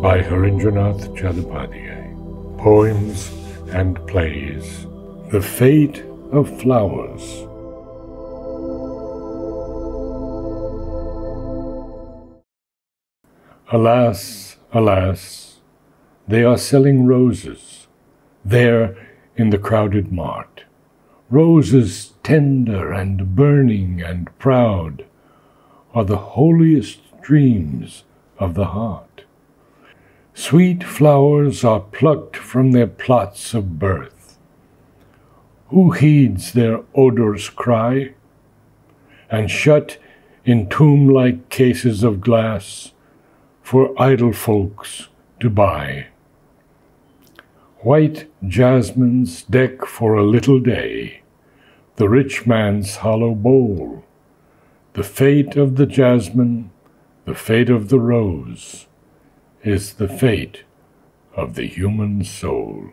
by Harindranath Chattopadhyay. Poems and Plays The Fate of Flowers. Alas, alas, they are selling roses there in the crowded mart. Roses tender and burning and proud are the holiest dreams of the heart. Sweet flowers are plucked from their plots of birth. Who heeds their odorous cry? And shut in tomb like cases of glass for idle folks to buy. White jasmines deck for a little day the rich man's hollow bowl. The fate of the jasmine, the fate of the rose, is the fate of the human soul.